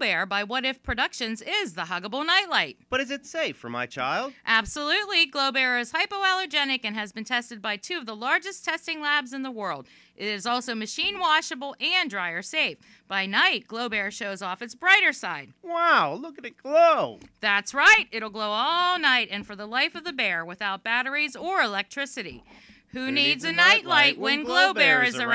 Bear by What If Productions is the huggable nightlight. But is it safe for my child? Absolutely. Glow Bear is hypoallergenic and has been tested by two of the largest testing labs in the world. It is also machine washable and dryer safe. By night, Glow Bear shows off its brighter side. Wow, look at it glow. That's right. It'll glow all night and for the life of the bear without batteries or electricity. Who, needs, a nightlight when Glow Bear is around?